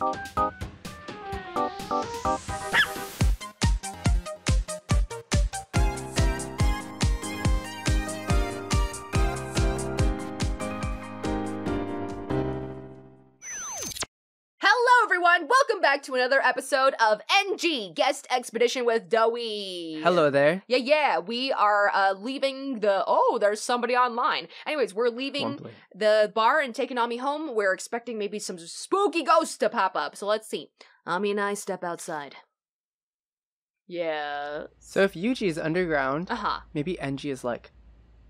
Hello, to another episode of NG Guest Expedition with Doughy. Hello there. Yeah, yeah. We are uh, leaving the. Oh, there's somebody online. Anyways, we're leaving the bar and taking Ami home. We're expecting maybe some spooky ghosts to pop up. So let's see. Ami and I step outside. Yeah. So if Yuji is underground, Uh huh. maybe NG is like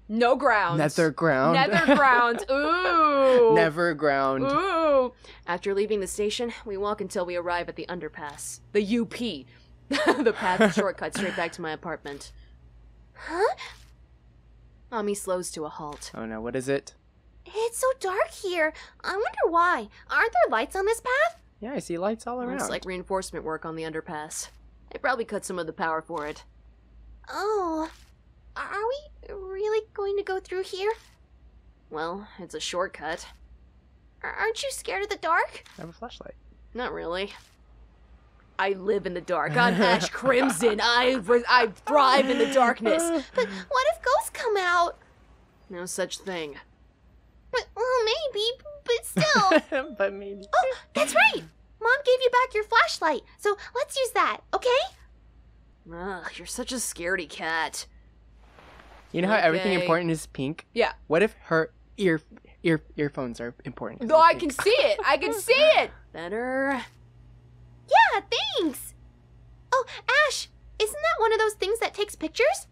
No ground. nether ground. Nether ground. Ooh. Never ground. Ooh. After leaving the station, we walk until we arrive at the underpass. The UP. the path shortcut straight back to my apartment. Huh? Ami slows to a halt. Oh no, what is it? It's so dark here. I wonder why. Aren't there lights on this path? Yeah, I see lights all around. Looks like reinforcement work on the underpass. They probably cut some of the power for it. Oh. Are we really going to go through here? Well, it's a shortcut. Ar- Aren't you scared of the dark? I have a flashlight. Not really. I live in the dark. I'm Ash Crimson. I, I thrive in the darkness. But what if ghosts come out? No such thing. But, well, maybe, but still. but maybe. oh, that's right. Mom gave you back your flashlight, so let's use that, okay? Ugh, you're such a scaredy cat. You know how everything Okay. important is pink? Yeah. What if her ear ear earphones are important? Though they're I can see it. I can see it. Better. Yeah, thanks. Oh, Ash, isn't that one of those things that takes pictures?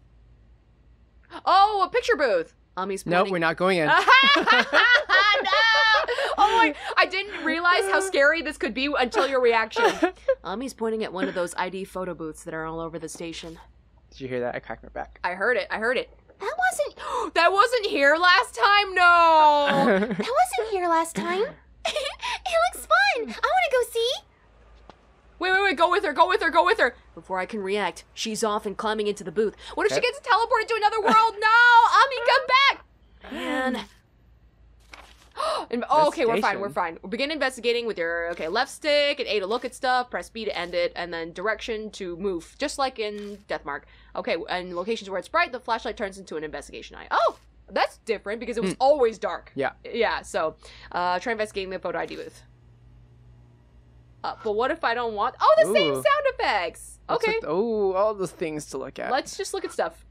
Oh, a picture booth. Ami's No, pointing. we're not going in. no! Oh my! I didn't realize how scary this could be until your reaction. Ami's pointing at one of those ID photo booths that are all over the station. Did you hear that? I cracked my back. I heard it. I heard it. That wasn't That wasn't here last time. No. that wasn't here last time. it looks fun. I want to go see. Wait, wait, wait! Go with her! Go with her! Go with her! Before I can react, she's off and climbing into the booth. What if she gets teleported to another world? No! Ami, come back! Man. And- oh, okay, we're fine. We're fine. We'll begin investigating with your okay left stick and A to look at stuff, press B to end it, and then direction to move, just like in Death Mark. Okay, and locations where it's bright, the flashlight turns into an investigation eye. Oh, that's different because it was always dark. Yeah. Yeah. So, uh, try investigating the photo ID booth. Uh, but what if I don't want? Oh, the same sound effects. Okay, oh, all the things to look at. let's just look at stuff.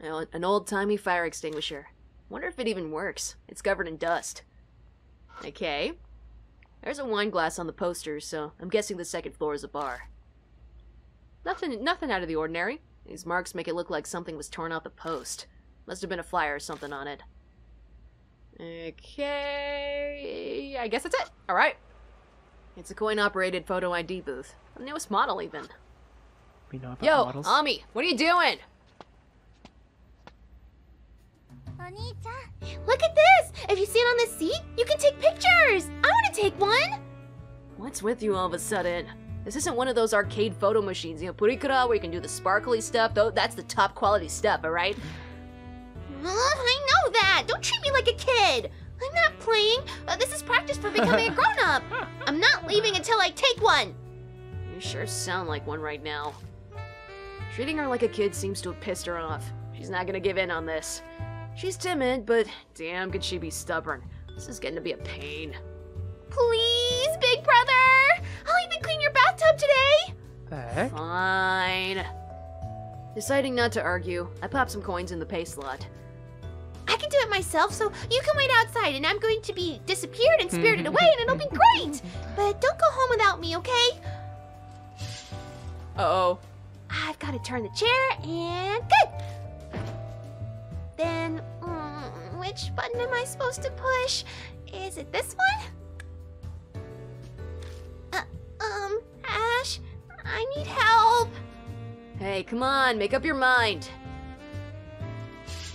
An old timey fire extinguisher. Wonder if it even works. It's covered in dust. Okay. There's a wine glass on the poster, so I'm guessing the second floor is a bar. Nothing, nothing out of the ordinary. These marks make it look like something was torn off the post. Must have been a flyer or something on it. Okay, I guess that's it. All right. It's a coin-operated photo ID booth. The newest model, even. we know about Yo, models. Ami, what are you doing? Look at this. If you sit on this seat, you can take pictures. I want to take one. What's with you all of a sudden? This isn't one of those arcade photo machines, you know, Purikura, where you can do the sparkly stuff. Though that's the top quality stuff, all right? Uh, I know that. Don't treat me like a kid. I'm not playing. Uh, this is practice for becoming a grown up. I'm not leaving until I take one. You sure sound like one right now. Treating her like a kid seems to have pissed her off. She's not gonna give in on this. She's timid, but damn, could she be stubborn. This is getting to be a pain. Please, big brother. Clean your bathtub today. The heck? Fine. Deciding not to argue, I pop some coins in the pay slot. I can do it myself, so you can wait outside, and I'm going to be disappeared and spirited away, and it'll be great. But don't go home without me, okay? Uh oh. I've got to turn the chair, and good. Then, mm, which button am I supposed to push? Is it this one? Ash, I need help. Hey, come on, make up your mind.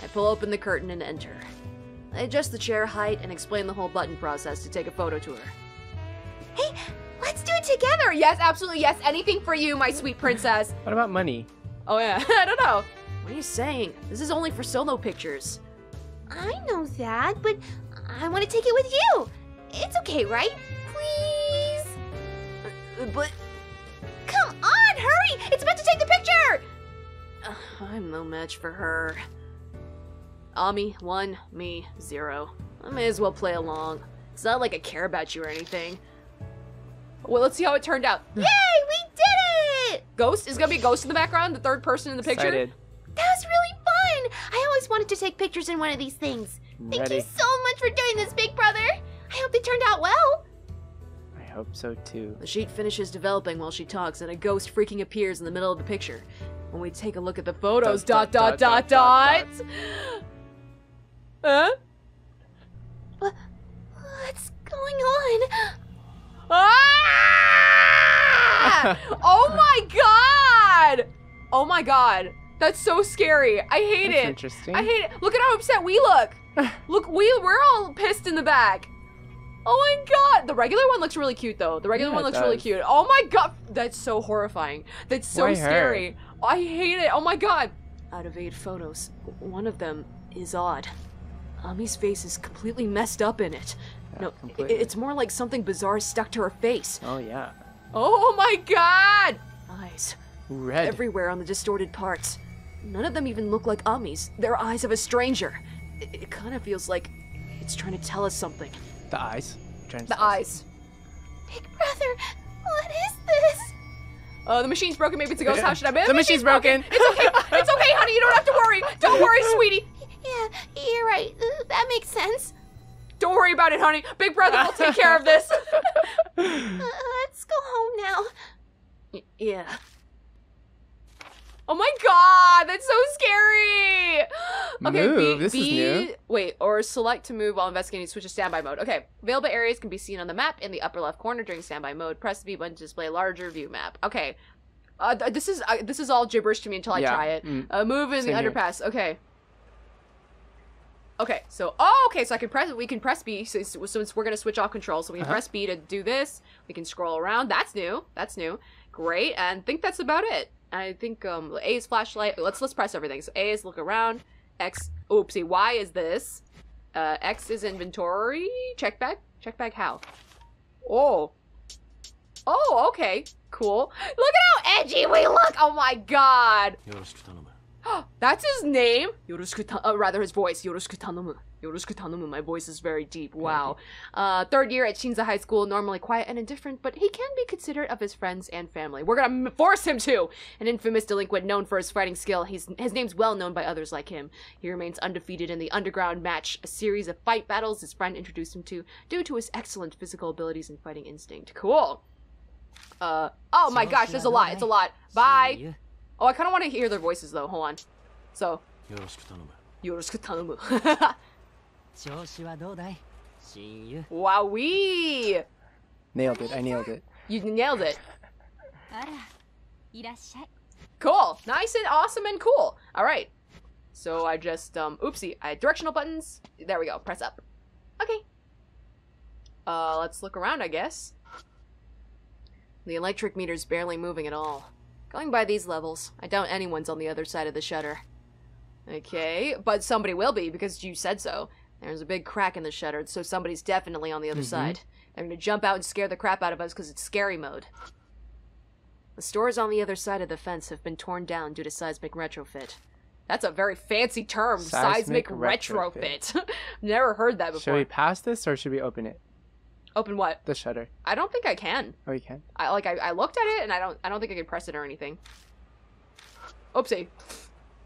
I pull open the curtain and enter. I adjust the chair height and explain the whole button process to take a photo to her. Hey, let's do it together. Yes, absolutely, yes. Anything for you, my sweet princess. What about money? Oh, yeah, I don't know. What are you saying? This is only for solo pictures. I know that, but I want to take it with you. It's okay, right? Please. Uh, but Come on, hurry! It's about to take the picture! uh, I'm no match for her. Ami, one, me, zero. I may as well play along. It's not like I care about you or anything. Well, let's see how it turned out. Yay, we did it! Ghost is gonna be ghost in the background, the third person in the picture. Excited. That was really fun! I always wanted to take pictures in one of these things. Thank you so much for doing this, Big Brother! I hope they turned out well. I hope so too. The sheet finishes developing while she talks, and a ghost freaking appears in the middle of the picture. When we take a look at the photos, dot Dot, dot dot, dot dot, dot. Huh? What's going on? Ah! oh my god! Oh my god. That's so scary. I hate That's it. interesting. I hate it. Look at how upset we look. look, we we're all pissed in the back. Oh my god. The regular one looks really cute though. The regular Yeah, one it looks really cute. Oh my god. That's so horrifying. That's so Why her? scary. I hate it. Oh my god. Out of eight photos, one of them is odd. Ami's face is completely messed up in it. Yeah, no, completely. it's more like something bizarre stuck to her face. Oh yeah. Oh my god! Eyes Red. everywhere on the distorted parts. None of them even look like Ami's. They're eyes of a stranger. It, it kind of feels like it's trying to tell us something. The eyes. The eyes. Big Brother, what is this? Uh, the machine's broken. Maybe it's a ghost. How should I? Be? The machine's broken. It's okay. It's okay, honey. You don't have to worry. Don't worry, sweetie. Yeah, you're right. Uh, That makes sense. Don't worry about it, honey. Big brother will take care of this. Uh, let's go home now. Y- yeah. Oh my god, that's so scary! Okay, Move, B, this is new. Wait, or select to move while investigating, switch to standby mode. Okay, available areas can be seen on the map in the upper left corner during standby mode. Press the B button to display a larger view map. Okay, uh, th- this is uh, this is all gibberish to me until I Yeah, try it. mm. Uh, move in Same the here. underpass. Okay. Okay, so oh, okay, so I can press. We can press B. So, so since we're gonna switch off control, so we can Uh-huh. press B to do this. We can scroll around. That's new. That's new. Great. And think that's about it. I think um, A is flashlight. Let's let's press everything. So A is look around. X. Oopsie. Y is this. Uh, X is inventory. Check bag. Check bag. How? Oh. Oh. Okay. Cool. Look at how edgy we look. Oh my god. That's his name. Yoroshiku. Uh, rather his voice. Yoroshiku tanomu. Yoroshiku my voice is very deep. Wow. Uh, third year at Shinza High School, normally quiet and indifferent, but he can be considerate of his friends and family. We're gonna force him to! An infamous delinquent known for his fighting skill, he's, his name's well known by others like him. He remains undefeated in the underground match, a series of fight battles his friend introduced him to due to his excellent physical abilities and fighting instinct. Cool. Uh, oh my gosh, there's a lot. It's a lot. Bye. Oh, I kind of want to hear their voices though. Hold on. So. Yoroshiku tanumu. 調子はどうだい親友 Wowee! Nailed it. I nailed it. You nailed it. あら、いらっしゃい。 Cool. Nice and awesome and cool. All right. So I just um oopsie, I had directional buttons. There we go. Press up. Okay. Uh let's look around, I guess. The electric meter's barely moving at all. Going by these levels, I doubt anyone's on the other side of the shutter. Okay, but somebody will be because you said so. There's a big crack in the shutter, so somebody's definitely on the other Mhm. side. They're gonna jump out and scare the crap out of us because it's scary mode. The stores on the other side of the fence have been torn down due to seismic retrofit. That's a very fancy term, seismic, Seismic retrofit. Never heard that before. Should we pass this or should we open it? Open what? The shutter. I don't think I can. Oh, you can. I like I, I looked at it and I don't I don't think I can press it or anything. Oopsie.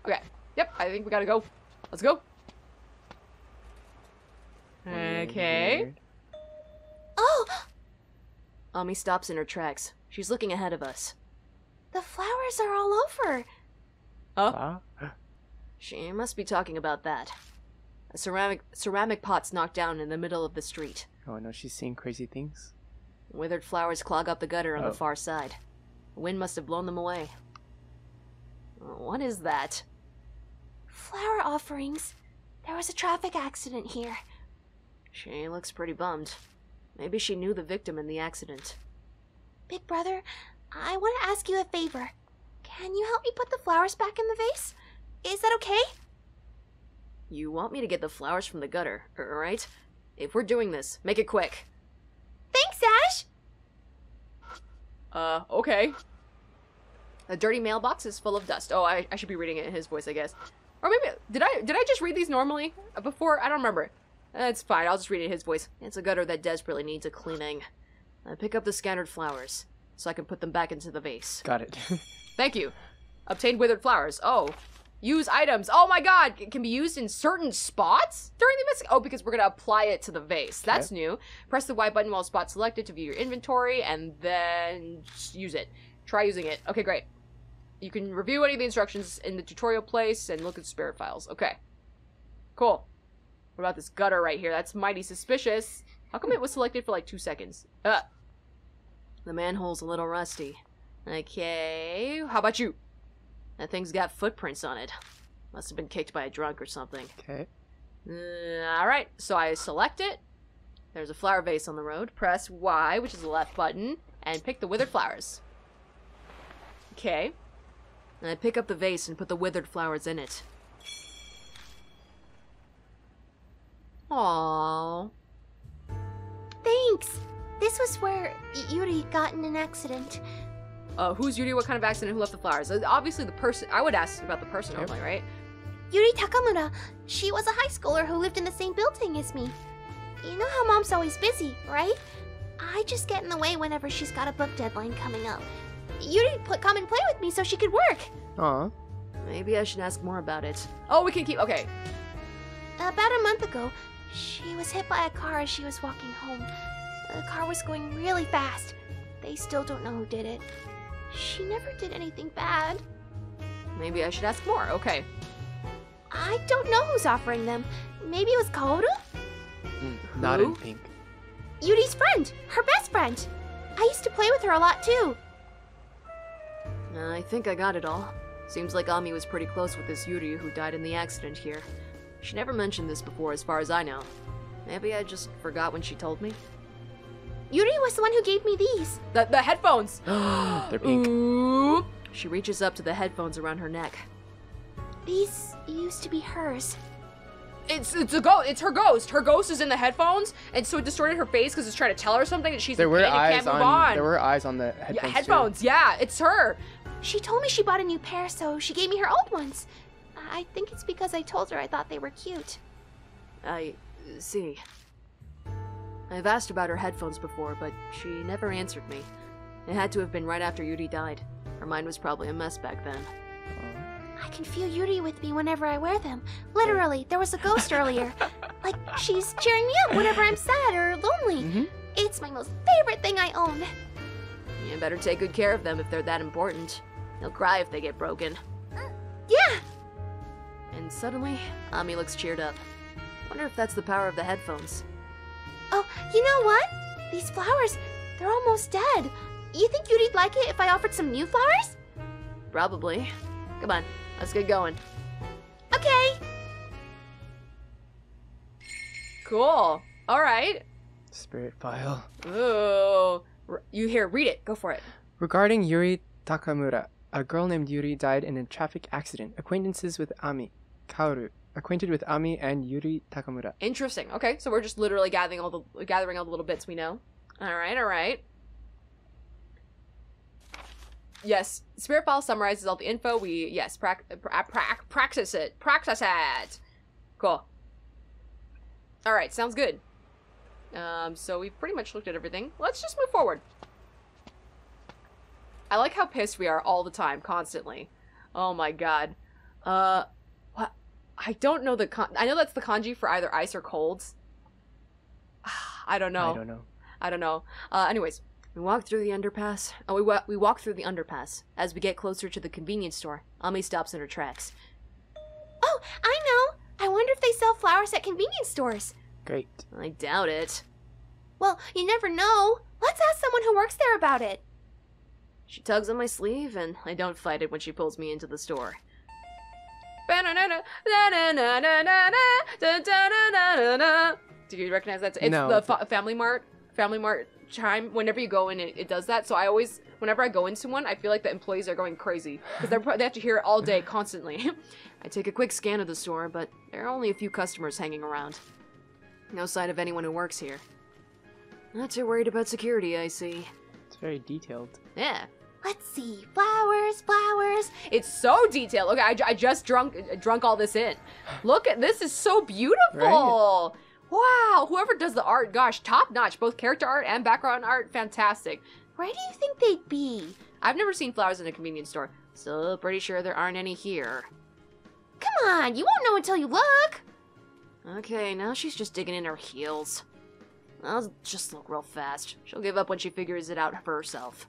Okay. Yep, I think we gotta go. Let's go. Okay. Oh, Ami stops in her tracks. She's looking ahead of us. the flowers are all over. Ah, She must be talking about that. A ceramic ceramic pot's knocked down in the middle of the street. oh I know she's seeing crazy things. Withered flowers clog up the gutter on Oh. the far side. The wind must have blown them away. What is that? Flower offerings. There was a traffic accident here. She looks pretty bummed. Maybe she knew the victim in the accident. Big Brother, I want to ask you a favor. Can you help me put the flowers back in the vase? Is that okay? You want me to get the flowers from the gutter, er, right? If we're doing this, make it quick. Thanks, Ash. Uh, okay. A dirty mailbox is full of dust. Oh, I, I should be reading it in his voice, I guess. Or maybe did I did I just read these normally uh, before? I don't remember. It's fine. I'll just read it in his voice. It's a gutter that desperately needs a cleaning. I pick up the scattered flowers so I can put them back into the vase. Got it. Thank you. Obtain withered flowers. Oh. Use items. Oh my god. It can be used in certain spots during the investigation. Oh, because we're going to apply it to the vase. That's new. Press the Y button while spot selected to view your inventory and then use it. Try using it. Okay, great. You can review any of the instructions in the tutorial place and look at spirit files. Okay. Cool. What about this gutter right here? That's mighty suspicious. How come it was selected for like two seconds? Uh. The manhole's a little rusty. Okay. How about you? That thing's got footprints on it. Must have been kicked by a drunk or something. okay. Uh, Alright, so I select it. There's a flower vase on the road. Press Y, which is the left button, and pick the withered flowers. Okay. And I pick up the vase and put the withered flowers in it. Aww. Thanks. This was where Yuri got in an accident. Uh, who's Yuri? What kind of accident? Who left the flowers? Uh, Obviously, the person. I would ask about the person Yep. normally, right? Yuri Takamura. She was a high schooler who lived in the same building as me. You know how mom's always busy, right? I just get in the way whenever she's got a book deadline coming up. Yuri put come and play with me so she could work. Aw. Maybe I should ask more about it. Oh, we can keep. Okay. About a month ago, she was hit by a car as she was walking home. The car was going really fast. They still don't know who did it. She never did anything bad. Maybe I should ask more. Okay. I don't know who's offering them. Maybe it was Kaoru? Mm, not in pink. Yuri's friend, her best friend. I used to play with her a lot too. I think I got it all. Seems like Ami was pretty close with this Yuri who died in the accident here. She never mentioned this before, as far as I know. Maybe I just forgot when she told me. Yuri was the one who gave me these. The, the headphones! They're pink. Oop. She reaches up to the headphones around her neck. These used to be hers. It's it's a ghost. It's her ghost. Her ghost is in the headphones, and so it distorted her face because it's trying to tell her something, and she's There in were pain and eyes can't move on, on. There were eyes on the headphones. yeah, too. headphones. Yeah, it's her. She told me she bought a new pair, so she gave me her old ones. I think it's because I told her I thought they were cute. I see. I've asked about her headphones before, but she never answered me. It had to have been right after Yuri died. Her mind was probably a mess back then. I can feel Yuri with me whenever I wear them. Literally, there was a ghost earlier. Like, she's cheering me up whenever I'm sad or lonely. Mhm. It's my most favorite thing I own. You better take good care of them if they're that important. They'll cry if they get broken. Yeah, And suddenly, Ami looks cheered up. Wonder if that's the power of the headphones. Oh, you know what? These flowers, they're almost dead. You think Yuri'd like it if I offered some new flowers? Probably. Come on, let's get going. Okay. Cool. All right. Spirit file. Ooh. You here? Read it. Go for it. Regarding Yuri Takamura, a girl named Yuri died in a traffic accident. Acquaintances with Ami. Kaoru. Acquainted with Ami and Yuri Takamura. Interesting. Okay, so we're just literally gathering all the gathering all the little bits we know. All right. All right. Yes, Spirit File summarizes all the info. We yes, pra- prac- practice it, practice it. Cool. All right, sounds good. Um, so we've pretty much looked at everything. Let's just move forward. I like how pissed we are all the time, constantly. Oh my god. Uh? I don't know the con. I know that's the kanji for either ice or colds. I don't know. I don't know. I don't know. Uh, anyways, we walk through the underpass. Oh, we wa- we walk through the underpass. As we get closer to the convenience store, Ami stops in her tracks. Oh, I know. I wonder if they sell flowers at convenience stores. Great. I doubt it. Well, you never know. Let's ask someone who works there about it. She tugs on my sleeve, and I don't fight it when she pulls me into the store. Do you recognize that? It's No. the fa- Family Mart. Family Mart chime. Whenever you go in, it, it does that. So I always, whenever I go into one, I feel like the employees are going crazy because they have to hear it all day, constantly. I take a quick scan of the store, but there are only a few customers hanging around. No sign of anyone who works here. Not too worried about security, I see. It's very detailed. Yeah. Let's see. Flowers, flowers. It's so detailed. Okay, I, I just drunk drunk all this in. Look at this is so beautiful. Wow, whoever does the art, gosh, top notch. Both character art and background art, fantastic. Where do you think they'd be? I've never seen flowers in a convenience store, so pretty sure there aren't any here. Come on, you won't know until you look. Okay, now she's just digging in her heels. I'll just look real fast. She'll give up when she figures it out for herself.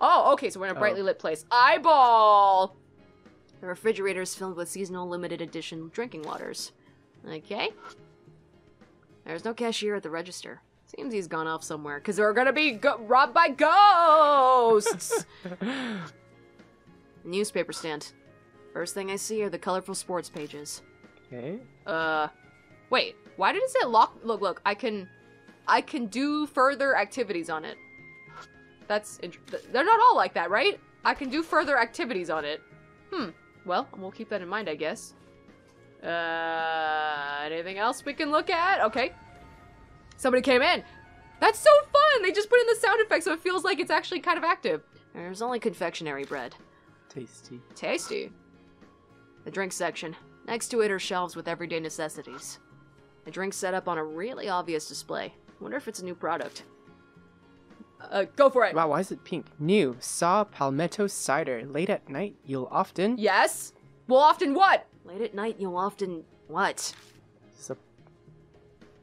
Oh, okay, so we're in a Oh. brightly lit place. Eyeball! The refrigerator is filled with seasonal limited edition drinking waters. Okay. There's no cashier at the register. Seems he's gone off somewhere, because we're gonna be go- robbed by ghosts! Newspaper stand. First thing I see are the colorful sports pages. Okay. Uh, wait. Why did it say lock? Look, look. I can, I can do further activities on it. That's int- th- they're not all like that, right? I can do further activities on it. Hmm. Well, we'll keep that in mind, I guess. Uh, anything else we can look at? Okay. Somebody came in. That's so fun. They just put in the sound effect so it feels like it's actually kind of active. There's only confectionery bread. Tasty. Tasty. The drink section. Next to it are shelves with everyday necessities. A drink set up on a really obvious display. Wonder if it's a new product. Uh, go for it. Wow, why is it pink? New. Saw Palmetto cider. Late at night, you'll often. Yes? Well, often what? Late at night, you'll often. What? So,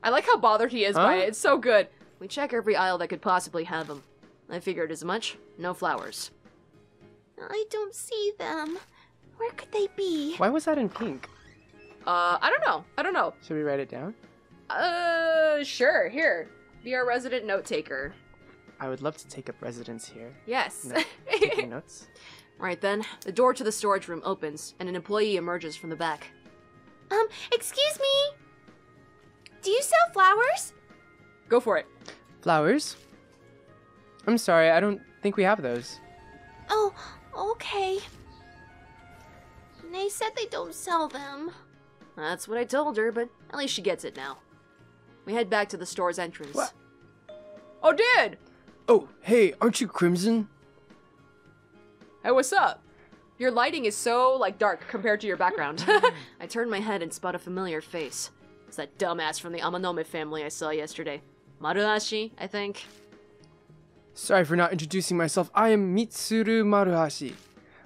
I like how bothered he is by it. It's so good. We check every aisle that could possibly have them. I figured as much. No flowers. I don't see them. Where could they be? why was that in pink? Uh, I don't know. I don't know. Should we write it down? Uh, sure. Here. Be our resident note taker. I would love to take up residence here. Yes. No. Taking notes. Right then, the door to the storage room opens, and an employee emerges from the back. Um, excuse me? Do you sell flowers? Go for it. Flowers? I'm sorry, I don't think we have those. Oh, okay. They said they don't sell them. That's what I told her, but at least she gets it now. We head back to the store's entrance. What? Oh, did? Oh, hey, aren't you Crimson? Hey, what's up? Your lighting is so, like, dark compared to your background. I turn my head and spot a familiar face. It's that dumbass from the Amanome family I saw yesterday. Maruhashi, I think. Sorry for not introducing myself. I am Mitsuru Maruhashi.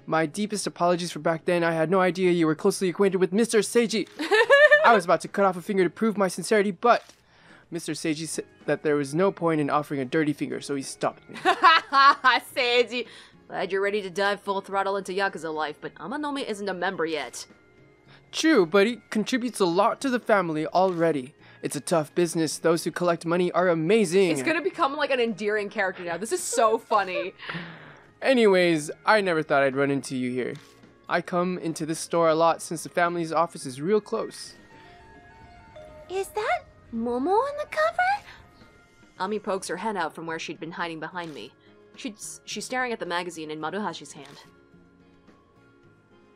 My deepest apologies for back then. I had no idea you were closely acquainted with Mr. Seiji. I was about to cut off a finger to prove my sincerity, but Mr. Seiji said that there was no point in offering a dirty finger, so he stopped me. Seiji. Glad you're ready to dive full throttle into Yakuza life, but Amanome isn't a member yet. True, but he contributes a lot to the family already. It's a tough business. Those who collect money are amazing. He's gonna become like an endearing character now. This is so funny. Anyways, I never thought I'd run into you here. I come into this store a lot since the family's office is real close. Is that Momo on the cover? Ami pokes her head out from where she'd been hiding behind me. She's, she's staring at the magazine in Maruhashi's hand.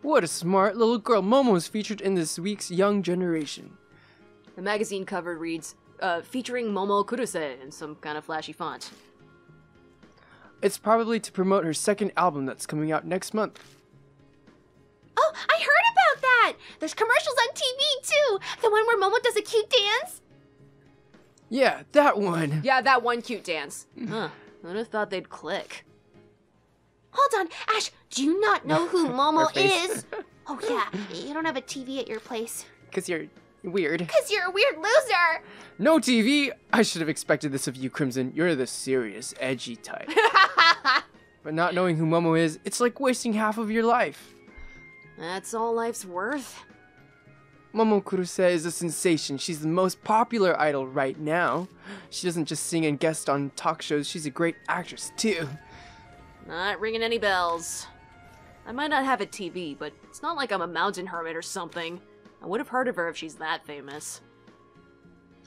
What a smart little girl. Momo is featured in this week's Young Generation. The magazine cover reads, uh, featuring Momo Kurose in some kind of flashy font. It's probably to promote her second album that's coming out next month. Oh, I heard about that! There's commercials on TV too! The one where Momo does a cute dance? Yeah, that one. Yeah, that one cute dance. Huh. Who'd have thought they'd click? Hold on, Ash, do you not know who Momo is? Oh, yeah, you don't have a TV at your place. Because you're weird. Because you're a weird loser! No TV? I should have expected this of you, Crimson. You're the serious, edgy type. but not knowing who Momo is, it's like wasting half of your life. That's all life's worth. Momo Kurose is a sensation. She's the most popular idol right now. She doesn't just sing and guest on talk shows, she's a great actress too. Not ringing any bells. I might not have a TV, but it's not like I'm a mountain hermit or something. I would have heard of her if she's that famous.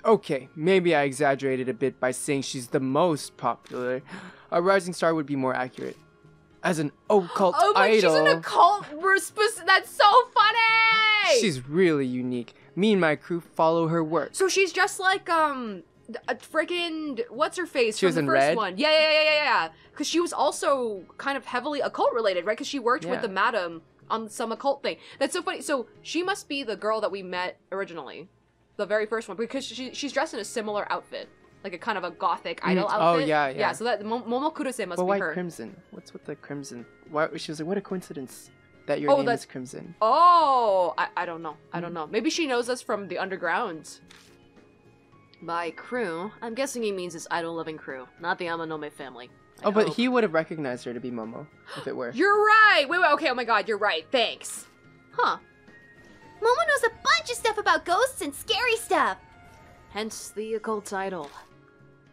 Okay, maybe I exaggerated a bit by saying she's the most popular. A rising star would be more accurate. As an occult Oh, but she's an occult. We're supposed. That's so funny. She's really unique. Me and my crew follow her work. so she's just like um a freaking what's her face She from was the in first Red? one. Yeah, yeah, yeah, yeah, yeah. Because she was also kind of heavily occult related, right? Because she worked with the madam on some occult thing. That's so funny. So she must be the girl that we met originally, the very first one, because she she's dressed in a similar outfit, like a kind of a gothic idol Mm, oh, outfit. yeah, Yeah. yeah. So that Mo- Momo Kurose must but be why her. crimson? What's with the crimson? Why she was like, what a coincidence that your Oh, name that- is Crimson. Oh, I, I don't know. I don't know. Maybe she knows us from the underground. My crew, I'm guessing he means his idol loving crew, not the Amanome family. I Oh, but hope. he would have recognized her to be Momo if it were. You're right! Wait, wait, okay, oh my god, you're right. Thanks. Huh. Momo knows a bunch of stuff about ghosts and scary stuff. Hence the occult idol.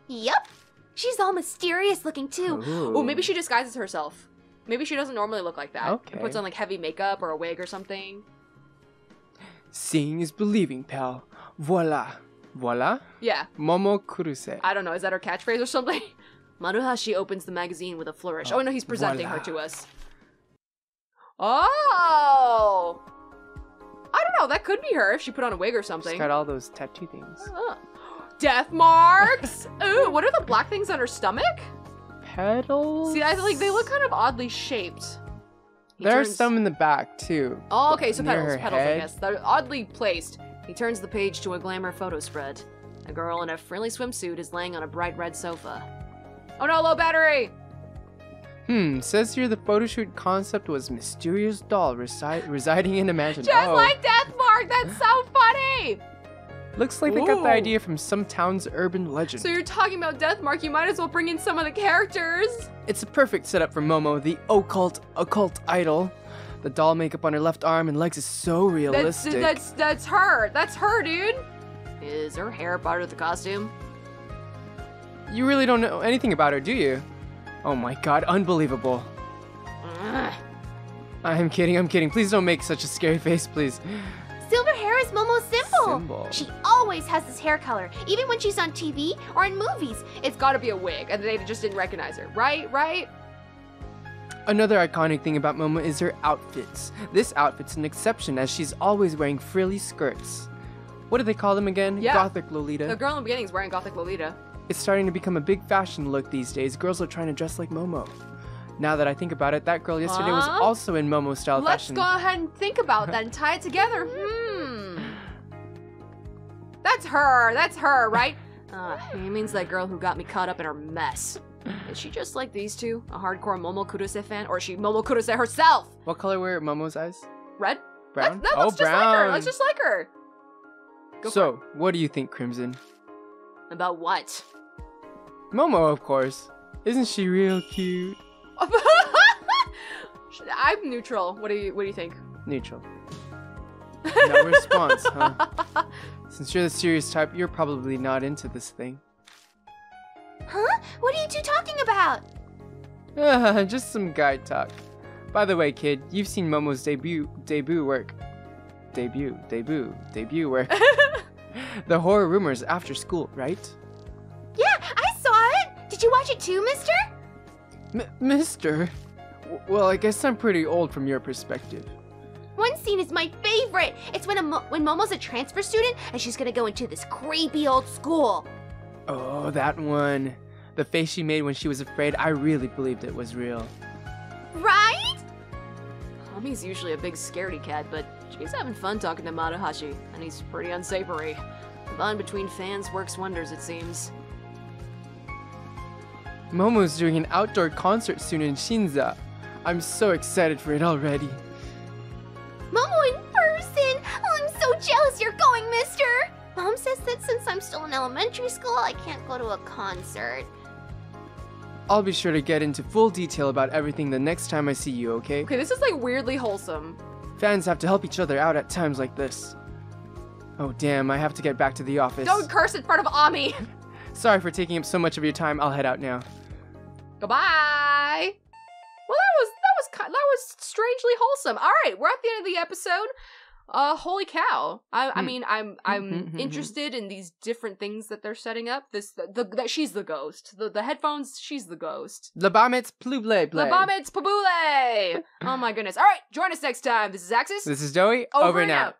Yep. She's all mysterious looking too. Oh, maybe she disguises herself. Maybe she doesn't normally look like that. Okay. And puts on like heavy makeup or a wig or something. Seeing is believing, pal. Voila. Voila. Yeah, Momo Kurose. I don't know. Is that her catchphrase or something? Maruhashi opens the magazine with a flourish. Oh, no, he's presenting her to us. Oh! I don't know. That could be her if she put on a wig or She's something. got all those tattoo things. Oh. Death marks. Ooh, what are the black things on her stomach? Petals? See, I like they look kind of oddly shaped. He There are some in the back, too. Oh, okay, so petals, petals, I guess. They're oddly placed. He turns the page to a glamour photo spread. A girl in a frilly swimsuit is laying on a bright red sofa. Oh no, low battery! Hmm, says here the photoshoot concept was mysterious doll resi- residing in a mansion. Just oh, like Death Mark, that's so funny! Looks like they got the idea from some town's urban legend. So you're talking about Death Mark, you might as well bring in some of the characters. It's a perfect setup for Momo, the occult occult idol. The doll makeup on her left arm and legs is so That's realistic. that's that's her. That's her, dude. Is her hair part of the costume? You really don't know anything about her, do you? Oh my god, unbelievable. Ugh. I'm kidding, I'm kidding. Please don't make such a scary face, please. Symbol. Symbol. She always has this hair color, even when she's on TV or in movies. It's gotta be a wig, and they just didn't recognize her, right? Right? Another iconic thing about Momo is her outfits. This outfit's an exception as she's always wearing frilly skirts. What do they call them again? Yeah. Gothic Lolita. The girl in the beginning is wearing Gothic Lolita. It's starting to become a big fashion look these days. Girls are trying to dress like Momo. Now that I think about it, that girl yesterday was also in Momo style Let's fashion. go ahead and think about that and tie it together. Hmm. That's her. That's her, right? Uh, it means that girl who got me caught up in her mess. Is she just like these two? A hardcore Momo Kurose fan? Or is she Momo Kurose herself? What color were Momo's eyes? Red? Brown? That oh, looks brown. just like her. Looks just like her. Go so, what do you think, Crimson? About what? Momo, of course. Isn't she real cute? I'm neutral. What do you What do you think? Neutral. No response, huh? Since you're the serious type, you're probably not into this thing. Huh? What are you two talking about? Just some guy talk. By the way, kid, you've seen Momo's debut debut work. Debut, debut, debut work. the horror rumors after school, right? Yeah, I saw it. Did you watch it too, mister? M- Mister. W- well, I guess I'm pretty old from your perspective. One scene is my favorite. It's when a Mo- when Momo's a transfer student and she's gonna go into this creepy old school. Oh, that one. The face she made when she was afraid, I really believed it was real. Right? Tommy's usually a big scaredy cat, but she's having fun talking to Maruhashi, and he's pretty unsavory. The bond between fans works wonders, it seems. Momo's doing an outdoor concert soon in Shinza. I'm so excited for it already. Mister! Mom says that since I'm still in elementary school, I can't go to a concert. I'll be sure to get into full detail about everything the next time I see you, okay? Okay, this is like weirdly wholesome. Fans have to help each other out at times like this. Oh, damn, I have to get back to the office. Don't curse in front of Ami! Sorry for taking up so much of your time. I'll head out now. Goodbye! Well, that was that was that was strangely wholesome. All right, we're at the end of the episode. Uh, holy cow! I, I Hmm. mean, I'm I'm Mhm, mhm, interested in these different things that they're setting up. This the, the that she's the ghost. The the headphones, she's the ghost. Labamets pluble play. Labamets Pabule! Oh my goodness. All right, join us next time. This is Axus. This is Doughy. Over, and and out. out.